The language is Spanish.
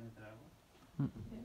de trago. Mm.